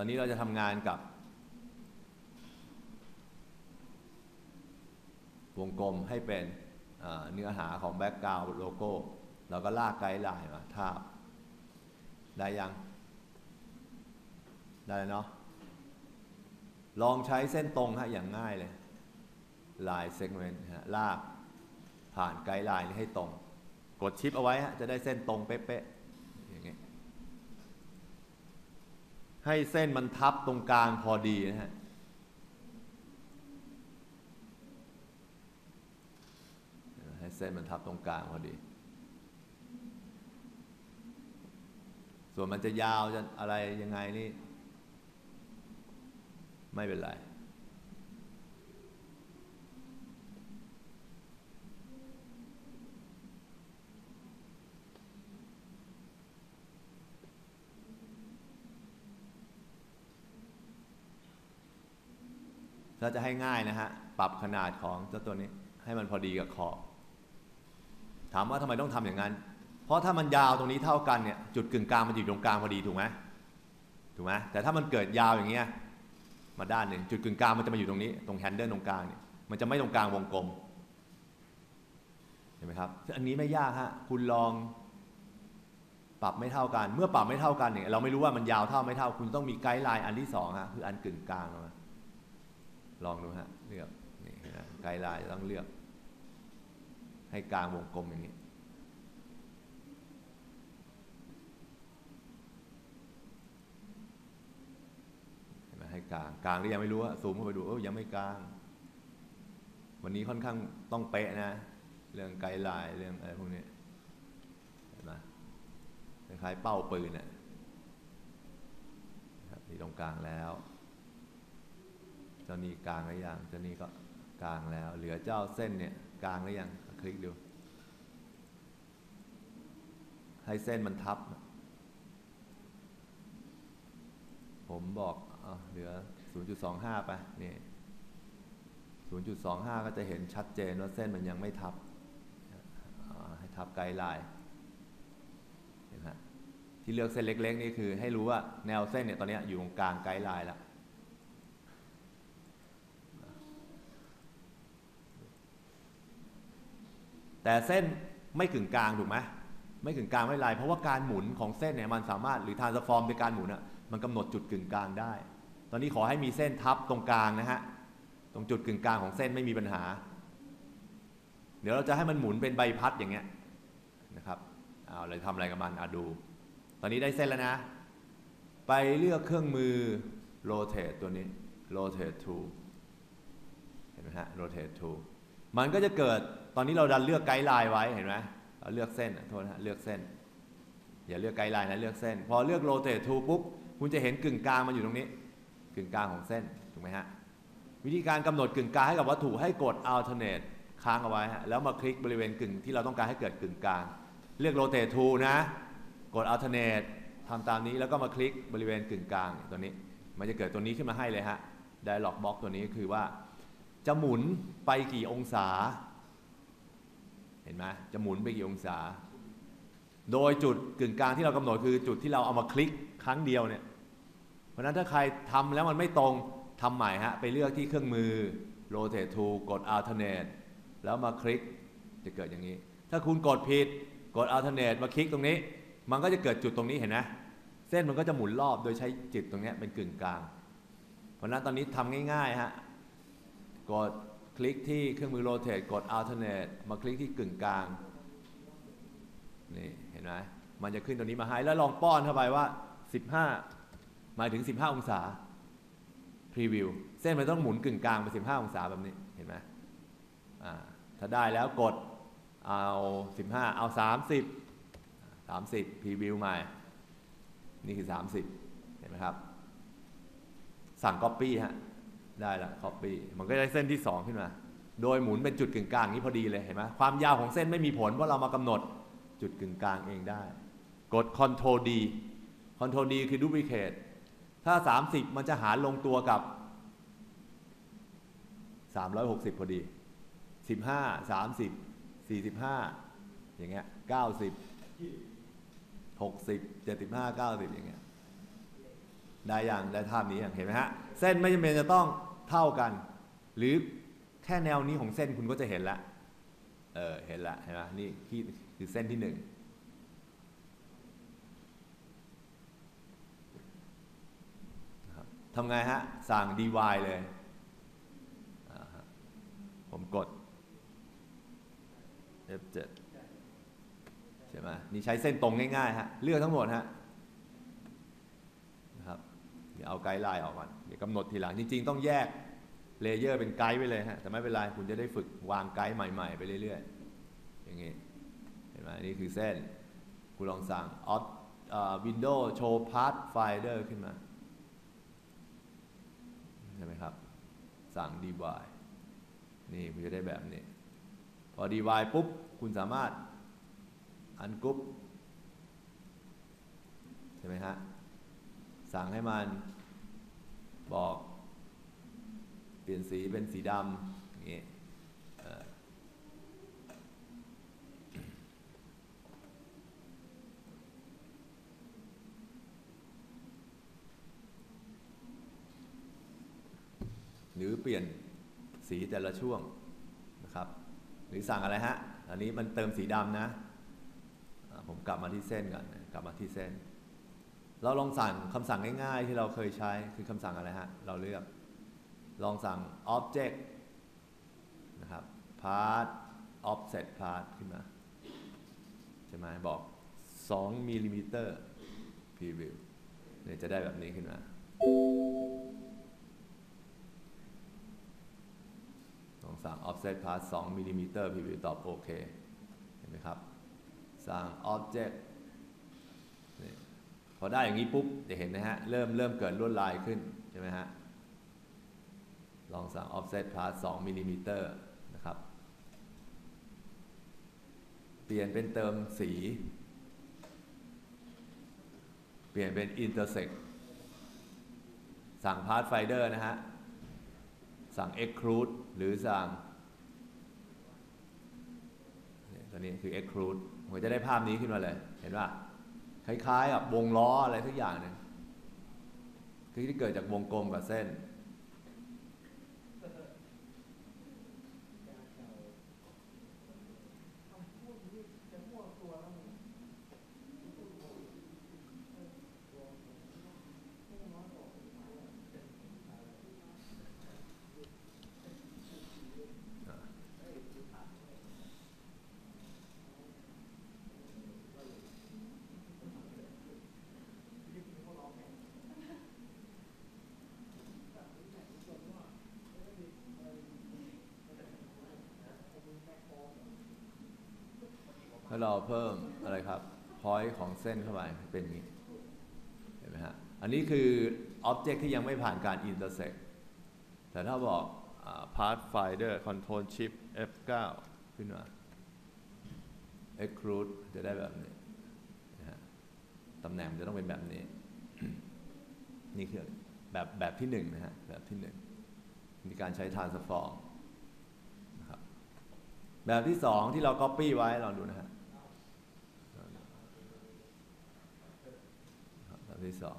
ตอนนี้เราจะทำงานกับ วงกลมให้เป็นเนื้อหาของ background โลโก้เราก็ลาก guideline มาทาบ ได้ยัง ได้เนาะลองใช้เส้นตรงฮะอย่างง่ายเลย line segment ฮะลากผ่าน guideline ให้ตรง กด shift เอาไว้ฮะจะได้เส้นตรงเป๊ะๆอย่างเงี้ย ให้เส้นมันทับตรงกลางพอดีนะฮะให้เส้นมันทับตรงกลางพอดี ส่วนมันจะยาวจะอะไรยังไงนี่ ไม่เป็นไร ถ้าจะให้ง่ายนะฮะ ปรับขนาดของเจ้าตัวนี้ให้มันพอดีกับขอบ ถามว่าทำไมต้องทำอย่างนั้น เพราะถ้ามันยาวตรงนี้เท่ากันเนี่ยจุดกึ่งกลางมันอยู่ตรงกลางพอดีถูกไหมถูกไหมแต่ถ้ามันเกิดยาวอย่างเงี้ยมาด้านหนึ่งจุดกึ่งกลางมันจะมาอยู่ตรงนี้ตรงแฮนเดิลตรงกลางเนี่ยมันจะไม่ตรงกลางวงกลมเห็นไหมครับอันนี้ไม่ยากฮะคุณลองปรับไม่เท่ากัน เมื่อปรับไม่เท่ากันเนี่ยเราไม่รู้ว่ามันยาวเท่าไม่เท่า คุณต้องมีไกด์ไลน์อันที่สองฮะคืออันกึ่งกลางมา ลองดูฮะ เลือกนี่นะ guideline ต้องเลือก ให้กลางวงกลมอย่างนี้ เห็นไหมให้กลาง กลางที่ยังไม่รู้อะซูมเข้าไปดูเออยังไม่กลาง วันนี้ค่อนข้างต้องเป๊ะนะ เรื่อง guideline เรื่องอะไรพวกนี้เห็นไหมคล้ายเป้าปืนน่ะครับที่ตรงกลางแล้ว จ้านี่กลางหรือยังเจ้านี่ก็กลางแล้ว เหลือเจ้าเส้นเนี่ยกลางหรือยังคลิกดูให้เส้นมันทับ ผมบอกอะเหลือ 0.25 ไปนี่ 0.25 ก็จะเห็นชัดเจนว่าเส้นมันยังไม่ทับ ให้ทับไกด์ไลน์เห็นไหมที่เลือกเส้นเล็ก ๆ นี่คือให้รู้ว่าแนวเส้นเนี่ยตอนนี้อยู่ตรงกลาง guideline แล้ว แต่เส้นไม่กึ่งกลางถูกไหมไม่กึ่งกลางไม่เป็นไรเพราะว่าการหมุนของเส้นเนี่ยมันสามารถหรือ transform ในการหมุนอะมันกำหนดจุดกึ่งกลางได้ ตอนนี้ขอให้มีเส้นทับตรงกลางนะฮะตรงจุดกึ่งกลางของเส้นไม่มีปัญหา เดี๋ยวเราจะให้มันหมุนเป็นใบพัดอย่างเงี้ยนะครับเอาเราทำอะไรกับมันอะดู ตอนนี้ได้เส้นแล้วนะ ไปเลือกเครื่องมือ rotate ตัวนี้ rotate tool เห็นไหมฮะ rotate tool มันก็จะเกิด ตอนนี้เราดันเลือกไกด์ไลน์ไว้เห็นไหมเราเลือกเส้นโทษนะเลือกเส้น อย่าเลือกไกด์ไลน์นะเลือกเส้น พอเลือก rotate tool ปุ๊บคุณจะเห็นกึ่งกลางมันอยู่ตรงนี้ กึ่งกลางของเส้นถูกไหมฮะวิธีการกำหนดกึ่งกลางให้กับวัตถุให้กด alternate ค้างเอาไว้ฮะแล้วมาคลิกบริเวณกึ่งที่เราต้องการให้เกิดกึ่งกลาง เลือก rotate tool นะกด alternate ทำตามนี้แล้วก็มาคลิกบริเวณกึ่งกลางตัวนี้ มันจะเกิดตัวนี้ขึ้นมาให้เลยฮะ dialog box ตัวนี้คือว่า จะหมุนไปกี่องศา ห็นไหมจะหมุนไปกี่องศา โดยจุดกึ่งกลางที่เรากำหนดคือจุดที่เราเอามาคลิกครั้งเดียวเนี่ย เพราะฉะนั้นถ้าใครทำแล้วมันไม่ตรงทำใหม่ฮะ ไปเลือกที่เครื่องมือ rotate tool กด alternate แล้วมาคลิกจะเกิดอย่างนี้ ถ้าคุณกดผิดกด alternate มาคลิกตรงนี้ มันก็จะเกิดจุดตรงนี้เห็นไหมเส้นมันก็จะหมุนรอบโดยใช้จิตตรงนี้เป็นกึ่งกลาง เพราะฉะนั้นตอนนี้ทำง่ายๆฮะกด คลิกที่เครื่องมือ rotate กด alternate มาคลิกที่กึ่งกลาง นี่เห็นไหมมันจะขึ้นตัวนี้มาให้ แล้วลองป้อนเข้าไปว่า 15 หมายถึง 15 องศา preview เส้นมันต้องหมุนกึ่งกลางไป 15 องศาแบบนี้ เห็นไหมถ้าได้แล้วกดเอา 15 เอา 30 30 preview ใหม่ นี่คือ 30 เห็นไหมครับ สั่ง copy ฮะ ได้ละ copy มันก็ได้เส้นที่ 2 ขึ้นมา โดยหมุนเป็นจุดกึ่งกลางนี้พอดีเลยเห็นไหมความยาวของเส้นไม่มีผล เพราะเรามากำหนดจุดกึ่งกลางเองได้ กด Ctrl D Ctrl D คือ duplicate ถ้า 30 มันจะหารลงตัวกับ 360 พอดี 15 30 45 อย่างเงี้ย90 60 75 90 อย่างเงี้ยได้อย่างได้ภานี้อย่างเห็นไหมฮะ เส้นไม่จำเป็นจะต้อง เท่ากัน หรือแค่แนวนี้ของเส้นคุณก็จะเห็นละเออเห็นละเห็นไหมนี่ที่คือเส้นที่หนึ่งทำไงฮะ สั่ง dy เลย ผมกด F7 ใช่ไหมนี่ใช้เส้นตรงง่ายๆฮะ เลือกทั้งหมดฮะ เอาไกด์ไลน์ออกก่อนเดี๋ยวกำหนดทีหลังจริง ๆ ต้องแยกเลเยอร์เป็นไกด์ไว้เลยฮะแต่ไม่เป็นไรคุณจะได้ฝึกวางไกด์ใหม่ ๆ ไปเรื่อยๆ อย่างงี้เห็นไหมนี่คือเส้น คุณลองสั่ง Alt Windows Show Path Finder ขึ้นมาใช่ไหมครับ สั่ง dy นี่คุณจะได้แบบนี้ พอ dy ปุ๊บ คุณสามารถอันกรุ๊ปใช่ไหมฮะ สั่งให้มันบอกเปลี่ยนสีเป็นสีดำอย่างนี้เอ่อหรือเปลี่ยนสีแต่ละช่วงนะครับ หรือสั่งอะไรฮะ อันนี้มันเติมสีดำนะ ผมกลับมาที่เส้นก่อน กลับมาที่เส้น เราลองสั่งคำสั่งง่ายๆที่เราเคยใช้คือคำสั่งอะไรฮะ เราเลือก ลองสั่ง object นะครับ part offset part ขึ้นมา ใช่ไหมบอก 2มิลลิเมตร preview เนี่ยจะได้แบบนี้ขึ้นมา ลองสั่ง offset part 2มิลลิเมตร preview ตอบโอเค เห็นไหมครับ สั่ง object พอได้อย่างนี้ปุ๊บจะเห็นนะฮะ เริ่มเริ่มเกิดลวดลายขึ้น ใช่ไหมฮะ ลองสั่ง offset part 2มิลลิเมตรนะครับ เปลี่ยนเป็นเติมสี เปลี่ยนเป็น intersect สั่ง part finder นะฮะ สั่ง extrude หรือสั่งเนี่ยตัวนี้คือ extrude ผมจะได้ภาพนี้ขึ้นมาเลย เห็นป่ะ คล้ายๆกับวงล้ออะไรทุกอย่างหนึ่งคือที่เกิดจากวงกลมกับเส้น ถ้เราเพิ่มอะไรครับ point ของเส้นเข้าไปเป็นอย่างนี้ เห็นไหมฮะ อันนี้คือ object ที่ยังไม่ผ่านการ intersect แต่ถ้าบอกอ่า pathfinder control shift F9 ขึ้นมา extrude จะได้แบบนี้นะฮะตำแหน่งจะต้องเป็นแบบนี้ นี่คือแบบแบบที่หนึ่งนะฮะ แบบที่หนึ่งมีการใช้ transform นะครับแบบที่สองที่เรา copy ไว้ลองดูนะฮะ แบบ ที่สอง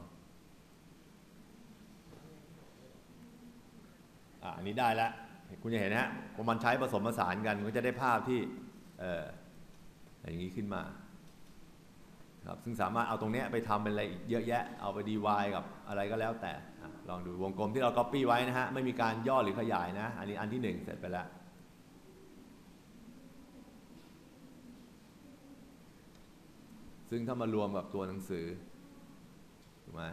อันนี้ได้แล้วคุณจะเห็นนะฮะพอมันใช้ผสมผสานกันก็จะได้ภาพที่เอออย่างนี้ขึ้นมาครับซึ่งสามารถเอาตรงเนี้ยไปทำเป็นอะไรอีกเยอะแยะ เอาไป dy กับอะไรก็แล้วแต่ลองดูวงกลมที่เรา copy ไว้นะฮะ ไม่มีการย่อหรือขยายนะ อันนี้อันที่หนึ่งเสร็จไปแล้ว ซึ่งถ้ามารวมกับตัวหนังสือ ถูกไหม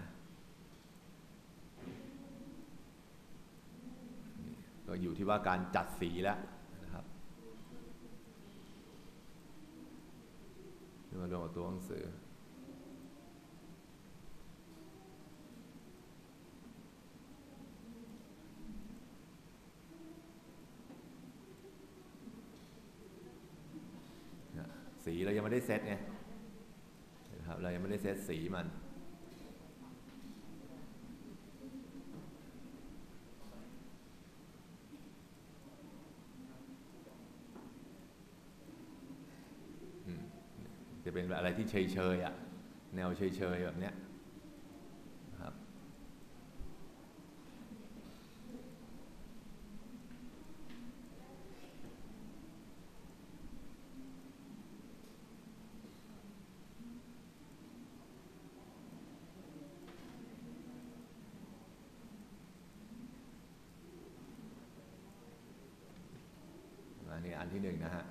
ก็อยู่ที่ว่าการจัดสีแล้วนะครับนี่มารวมกับตัวหนังสือเนี่ยสีเรายังไม่ได้เซตไงนะครับเรายังไม่ได้เซตสีมัน อะไรที่เฉยเฉยอะแนวเฉยเฉยแบบเนี้ยครับอันนี้อันที่หนึ่งนะฮะ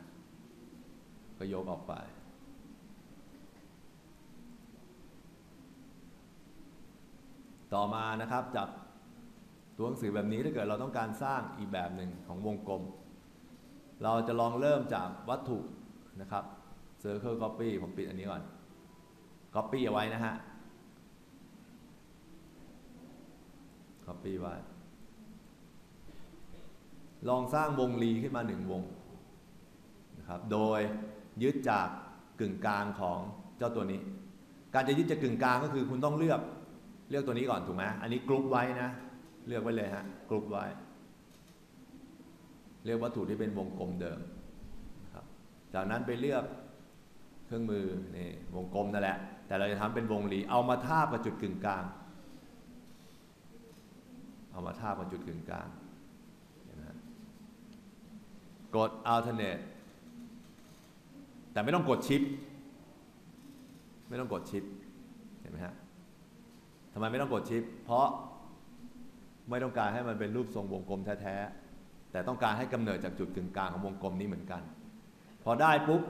ก็ยกออกไป ต่อมานะครับจากตัวหนังสือแบบนี้ถ้าเกิดเราต้องการสร้างอีกแบบหนึ่งของวงกลม เราจะลองเริ่มจากวัตถุนะครับ Circle Copy ผมปิดอันนี้ก่อน Copy เอาไว้นะฮะ Copy ไว้ ลองสร้างวงรีขึ้นมาหนึ่งวงนะครับ โดยยึดจากกึ่งกลางของเจ้าตัวนี้ การจะยึดจากกึ่งกลางก็คือคุณต้องเลือก เลือกตัวนี้ก่อนถูกไหมอันนี้กรุ๊ปไว้นะ เลือกไว้เลยฮะกรุ๊ปไว้ เลือกวัตถุที่เป็นวงกลมเดิมครับจากนั้นไปเลือกเครื่องมือนี่วงกลมนั่นแหละ แต่เราจะทำเป็นวงรีเอามาทาบกับจุดกึ่งกลาง เอามาทาบกับจุดกึ่งกลางกด alternate แต่ไม่ต้องกดชิป ไม่ต้องกดชิป เห็นไหมฮะำไมไม่ต้องกดชิป เพราะไม่ต้องการให้มันเป็นรูปทรงวงกลมแท้ๆ แต่ต้องการให้กำเนิดจากจุดกึ่งกลางของวงกลมนี้เหมือนกัน พอได้ปุ๊บ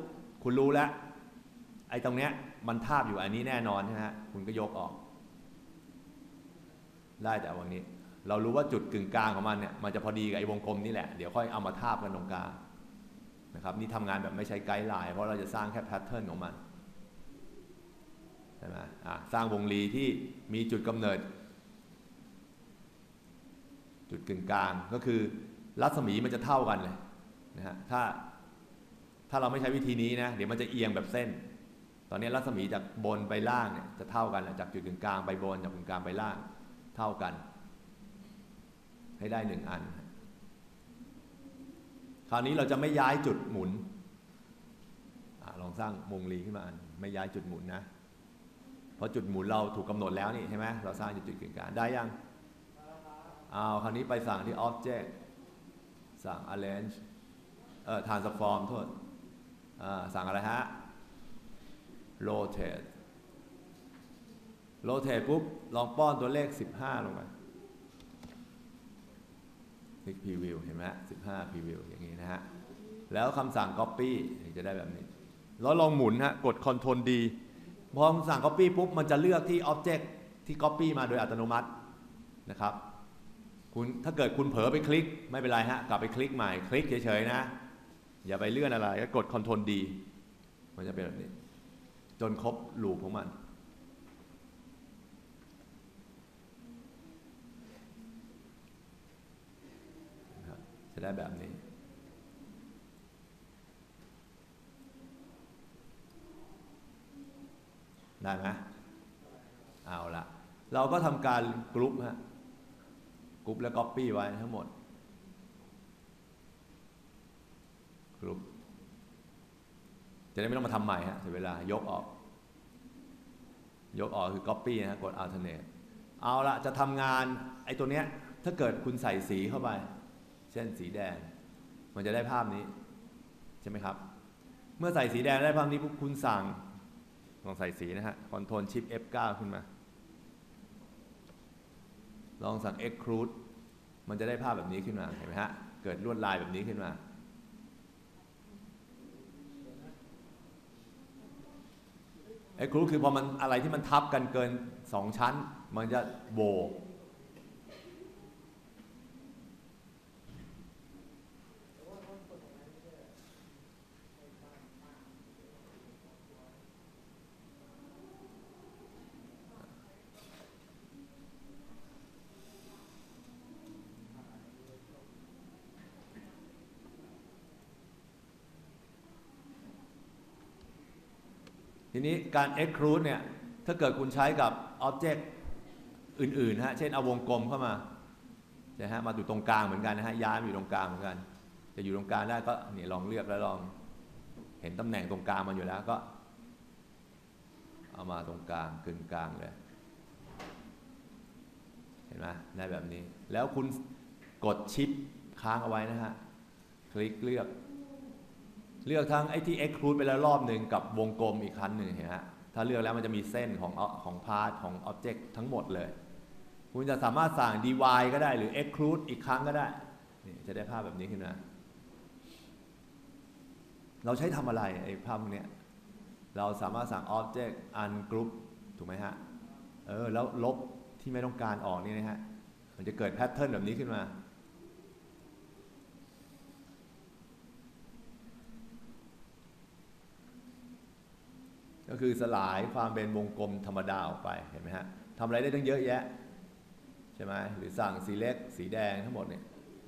คุณรู้แล้ว ไอ้ตรงเนี้ยมันทาบอยู่อันนี้แน่นอนใช่ไหมฮะคุณก็ยกออก ได้แต่วันนี้ เรารู้ว่าจุดกึ่งกลางของมันเนี่ยมันจะพอดีกับไอ้วงกลมนี่แหละ เดี๋ยวค่อยเอามาทาบกันตรงกลางนะครับ นี่ทำงานแบบไม่ใช้ไกด์ไลน์เพราะเราจะสร้างแค่แพทเทิร์นของมัน ใช่ไหมสร้างวงรีที่มีจุดกำเนิด จุดกึ่งกลางก็คือรัศมีมันจะเท่ากันเลยนะฮะถ้าถ้าเราไม่ใช้วิธีนี้นะเดี๋ยวมันจะเอียงแบบเส้น ตอนนี้รัศมีจากบนไปล่างเนี่ยจะเท่ากันแหละจากจุดกึ่งกลางไปบนจากกึ่งกลางไปล่างเท่ากัน ให้ได้หนึ่งอัน คราวนี้เราจะไม่ย้ายจุดหมุนอลองสร้างวงรีขึ้นมาอันไม่ย้ายจุดหมุนนะ เพราะจุดหมุนเราถูกกำหนดแล้วนี่ใช่ไหมเราสร้างจุดจุดกึ่งกลางได้ยังเอาคราวนี้ไปสั่งที่ object สั่ง arrange เอ่อ transform โทษสั่งอะไรฮะ rotate rotate ปุ๊บ ลองป้อนตัวเลข 15 ลงไป click preview เห็นไหม15 preview อย่างนี้นะฮะ แล้วคำสั่ง copy จะได้แบบนี้ แล้วลองหมุนฮะ กด Ctrl D พอคำสั่ง copy ปุ๊บมันจะเลือกที่ object ที่ copy มาโดยอัตโนมัตินะครับคุณถ้าเกิดคุณเผลอไปคลิกไม่เป็นไรฮะกลับไปคลิกใหม่คลิกเฉยๆนะ อย่าไปเลื่อนอะไรก็กด Ctrl D มันจะเป็นแบบนี้ จนครบลูปของมันจะได้แบบนี้ ได้ไหมเอาละเราก็ทำการกรุ๊ปฮะกรุ๊ปแล้วก๊อปปี้ไว้ทั้งหมดกรุ๊ปจะได้ไม่ต้องมาทำใหม่ฮะเสียเวลายกออก ยกออกคือ Copy นะฮะกด Alternate เอาละจะทำงานไอ้ตัวเนี้ยถ้าเกิดคุณใส่สีเข้าไป เช่นสีแดง มันจะได้ภาพนี้ ใช่ไหมครับ เมื่อใส่สีแดงได้ภาพนี้ปุ๊บคุณสั่ง ลองใส่สีนะฮะคอนโทรลชิป F9 ขึ้นมา ลองสั่ง Extrude มันจะได้ภาพแบบนี้ขึ้นมา เห็นไหมฮะ เกิดลวดลายแบบนี้ขึ้นมาไอ้ครูคือพอมันอะไรที่มันทับกันเกินสองชั้น มันจะโบ ทีนี้การ extrude เนี่ย ถ้าเกิดคุณใช้กับ object อื่นๆฮะ เช่นเอาวงกลมเข้ามานะฮะ มาอยู่ตรงกลางเหมือนกันนะฮะ ย้ายมาอยู่ตรงกลางเหมือนกัน จะอยู่ตรงกลางได้ก็เนี่ยลองเลือกแล้วลอง เห็นตำแหน่งตรงกลางมันอยู่แล้วก็ เอามาตรงกลางกึ่งกลางเลย เห็นไหมได้แบบนี้ แล้วคุณกดชิปค้างเอาไว้นะฮะ คลิกเลือก เลือกทั้งไอ้ที่ extrude ไปแล้วรอบหนึ่งกับวงกลมอีกครั้งหนึ่งเห็นไหมถ้าเลือกแล้วมันจะมีเส้นของของ path ของ object ทั้งหมดเลย คุณจะสามารถสั่ง dy ก็ได้หรือ extrude อีกครั้งก็ได้นี่จะได้ภาพแบบนี้ขึ้นมาเราใช้ทำอะไรไอ้ภาพพวกเนี้ยเราสามารถสั่ง object ungroup ถูกไหมฮะ เออ แล้วลบที่ไม่ต้องการออกนี่นะฮะ มันจะเกิด pattern แบบนี้ขึ้นมา ก็คือสลายความเป็นวงกลมธรรมดาออกไปเห็นไหมฮะทำอะไรได้ตั้งเยอะแยะใช่ไหมหรือสั่งสีเล็กสีแดงทั้งหมดเนี่ย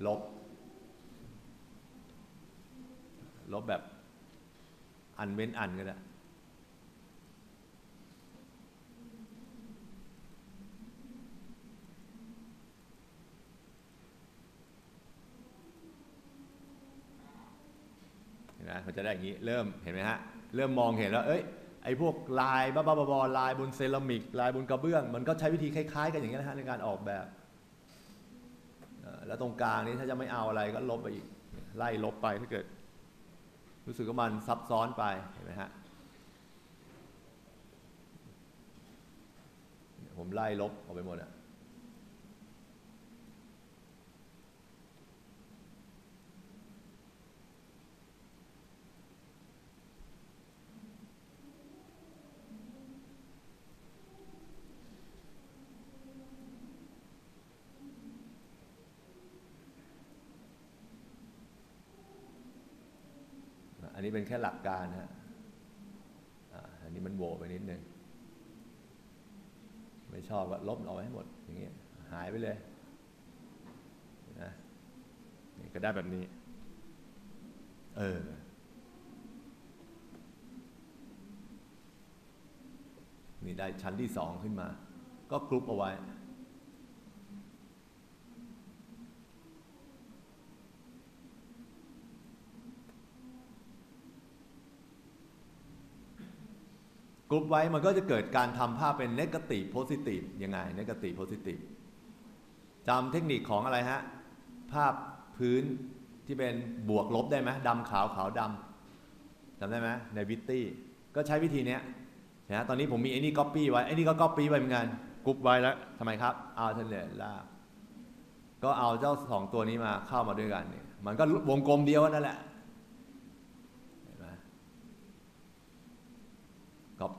ลบ ลบแบบอันเว้นอันก็ได้เห็นไหมมันจะได้อย่างนี้ เริ่มเห็นไหมฮะ เริ่มมองเห็นแล้ว เอ้ย ไอ้พวกลายบ้าๆบอๆลายบนเซรามิก ลายบนกระเบื้อง มันก็ใช้วิธีคล้ายๆ กันอย่างนี้ยนะฮะในการออกแบบ แล้วตรงกลางนี้ถ้าจะไม่เอาอะไรก็ลบไปอีก ไล่ลบไปถ้าเกิด รู้สึกว่ามันซับซ้อนไปเห็นไหมฮะผมไล่ลบออกไปหมดอะ อั นี้เป็นแค่หลักการฮะอันนี้มันโหวไปนิดนึง ไม่ชอบก็ลบออกไปให้หมด อย่างเงี้ย หายไปเลยนะนี่ก็ได้แบบนี้ เออ นี่ได้ชั้นที่สองขึ้นมา ก็กรุ๊ปเอาไว้ กรุ๊ปไว้มันก็จะเกิดการทำภาพเป็น negative positive ยังไง negative positive จำเทคนิคของอะไรฮะ ภาพพื้นที่เป็นบวกลบได้ไหมดำขาวขาวดำจำได้ไหมในวิตตี้ก็ใช้วิธีเนี้ยนะตอนนี้ผมมีไอ้นี่ copy ไว้ไอ้นี่ก็ copy ไว้เหมือนกันกรุ๊ปไว้แล้วทำไมครับเอาเฉลี่ยลากก็เอาเจ้าสองตัวนี้มาเข้ามาด้วยกันเนี่ยมันก็วงกลมเดียวนั่นแหละ เห็นไหม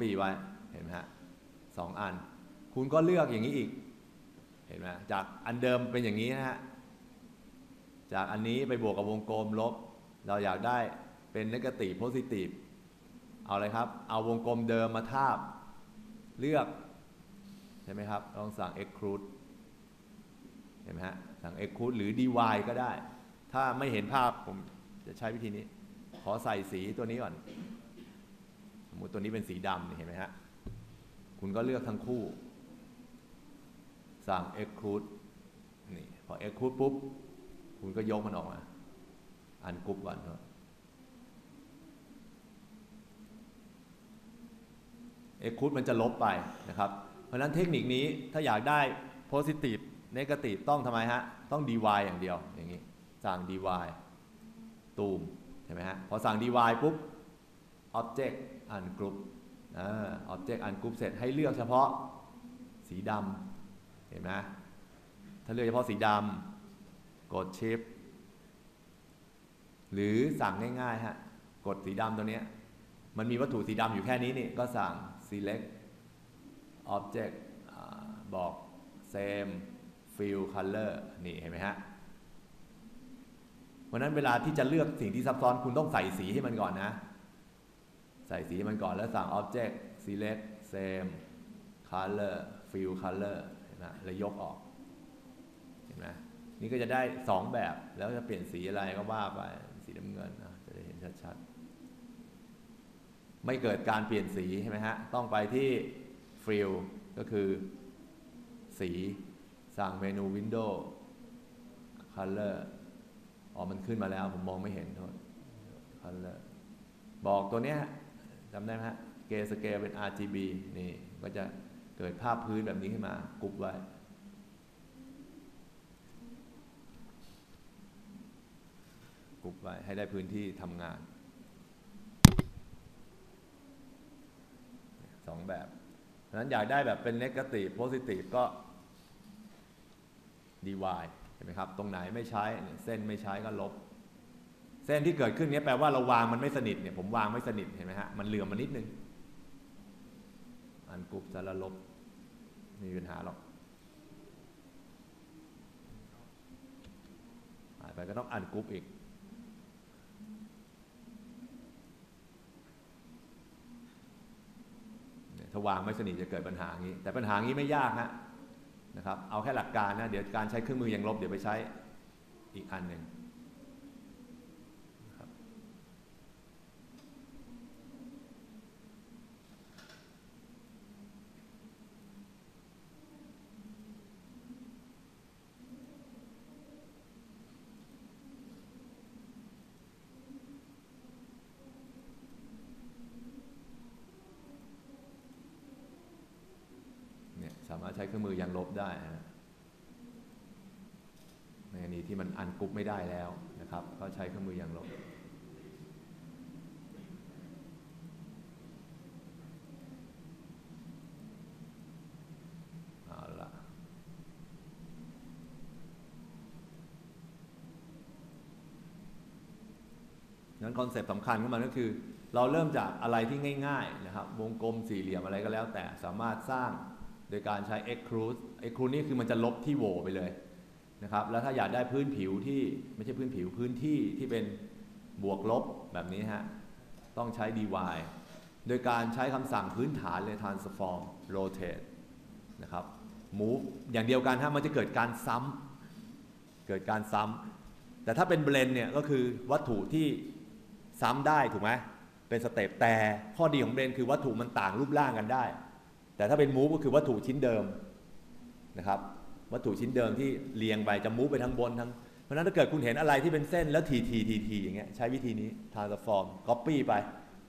copy ไว้เห็นไหมฮะสองอัน คุณก็เลือกอย่างนี้อีก เห็นไหมจากอันเดิมเป็นอย่างนี้นะฮะ จากอันนี้ไปบวกกับวงกลมลบ เราอยากได้เป็น negative positive เอาเลยครับ เอาวงกลมเดิมมาทาบ เลือก ใช่ไหมครับ ลองสั่ง extrude เห็นไหมฮะ สั่ง extrude หรือ dy ก็ได้ ถ้าไม่เห็นภาพผมจะใช้วิธีนี้ ขอใส่สีตัวนี้ก่อน สมมติตัวนี้เป็นสีดำเห็นไหมฮะ คุณก็เลือกทั้งคู่ สั่ง extrude นี่พอ extrude ปุ๊บ คุณก็ยกมันออกมา อันกรุ๊ปก่อนเถอะ extrude มันจะลบไปนะครับ เพราะฉะนั้นเทคนิคนี้ถ้าอยากได้ positive negative ต้องทำไมฮะ ต้อง dy อย่างเดียวอย่างนี้ สั่ง dy ตูมใช่ไหมฮะ พอสั่ง dy ปุ๊บ object ungroup อ่า object ungroup เสร็จให้เลือกเฉพาะสีดำเห็นไหมถ้าเลือกเฉพาะสีดำกด shift หรือสั่งง่ายๆฮะกดสีดำตัวนี้มันมีวัตถุสีดำอยู่แค่นี้นี่ก็สั่ง select object อบอก same fill color นี่เห็นไหมฮะเพราะนั้นเวลาที่จะเลือกสิ่งที่ซับซ้อนคุณต้องใส่สีให้มันก่อนนะ ส่สีมันก่อนแล้วสั่ง object select same color fill color เห็นไหมแล้วยกออก เห็นไหมนี่ก็จะได้สองแบบ แล้วจะเปลี่ยนสีอะไรก็ว่าไป สีน้ำเงินนะจะได้เห็นชัดๆ ไม่เกิดการเปลี่ยนสีใช่ไหมฮะ ต้องไปที่ fill ก็คือ สีสั่งเมนู window color อ๋อ มันขึ้นมาแล้ว ผมมองไม่เห็นโทษ color บอกตัวเนี้ย จำได้ไหมฮะเกสเกลเป็น RGB นี่ก็จะเกิดภาพพื้นแบบนี้ขึ้นมากรุ๊ปไว้ กรุ๊ปไว้ให้ได้พื้นที่ทำงานสองแบบเพราะฉะนั้นอยากได้แบบเป็น negative positive ก็ dy เห็นไหมครับ ตรงไหนไม่ใช้เส้นไม่ใช้ก็ลบ ส้นส้นที่เกิดขึ้นนี้แปลว่าเราวางมันไม่สนิทเนี่ยผมวางไม่สนิทเห็นไหมฮะมันเหลื่อมมานิดนึง อันกรุ๊ปสารลบมีปัญหาหรอกหายไปก็ต้องอันกรุ๊ปอีกถ้าวางไม่สนิทจะเกิดปัญหาอย่างนี้ แต่ปัญหาอย่างนี้ไม่ยากฮะนะครับ เอาแค่หลักการนะ เดี๋ยวการใช้เครื่องมือยังลบเดี๋ยวไปใช้อีกอันหนึ่งนะครับเนี่ยสามารถใช้เครื่องมือยัง ลบได้นะในกรณีที่มัน ungroup ไม่ได้แล้วนะครับก็ใช้เครื่องมืออยางลบเอาละงั้นคอนเซปต์สำคัญของมันก็คือ เราเริ่มจากอะไรที่ง่าย ๆ นะครับ วงกลมสี่เหลี่ยมอะไรก็แล้วแต่สามารถสร้าง โดยการใช้ extrude extrude นี่คือมันจะลบที่โหวไปเลยนะครับ แล้วถ้าอยากได้พื้นผิวที่ไม่ใช่พื้นผิวพื้นที่ที่เป็นบวกลบแบบนี้ฮะ ต้องใช้ dy โดยการใช้คำสั่งพื้นฐานเลย transform rotate นะครับ move อย่างเดียวกันฮะมันจะเกิดการซ้ำเกิดการซ้ำแต่ถ้าเป็นเบลนเนี่ยก็คือวัตถุที่ซ้ำได้ถูกไหมเป็นสเต็ปแต่ข้อดีของเบลนคือวัตถุมันต่างรูปร่างกันได้ แต่ถ้าเป็นมูฟก็คือวัตถุชิ้นเดิมนะครับ วัตถุชิ้นเดิมที่เรียงไปจะมูฟไปทั้งบนทั้งเพราะฉะนั้นถ้าเกิดคุณเห็นอะไรที่เป็นเส้นแล้วทีทีทีทีอย่างเงี้ยใช้วิธีนี้ transform copy ไป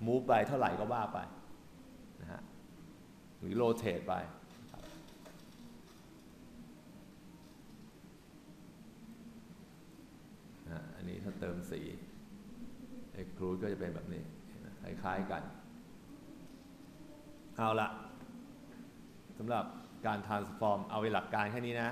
move ไปเท่าไหร่ก็ว่าไปนะฮะหรือ rotate ไปอันนี้ถ้าเติมสี extrude ก็จะเป็นแบบนี้คล้ายๆกัน เอาละ สำหรับการ transform เอาไว้หลักการแค่นี้นะ